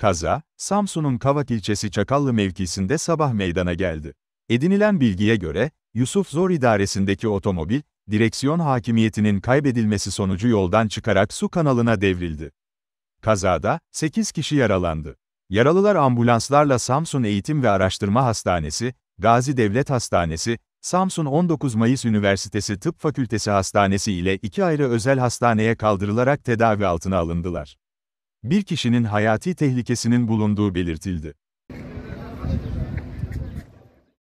Kaza, Samsun'un Kavak ilçesi Çakallı mevkisinde sabah meydana geldi. Edinilen bilgiye göre, Yusuf Zor idaresindeki otomobil, direksiyon hakimiyetinin kaybedilmesi sonucu yoldan çıkarak su kanalına devrildi. Kazada, 8 kişi yaralandı. Yaralılar ambulanslarla Samsun Eğitim ve Araştırma Hastanesi, Gazi Devlet Hastanesi, Samsun 19 Mayıs Üniversitesi Tıp Fakültesi Hastanesi ile iki ayrı özel hastaneye kaldırılarak tedavi altına alındılar. Bir kişinin hayati tehlikesinin bulunduğu belirtildi.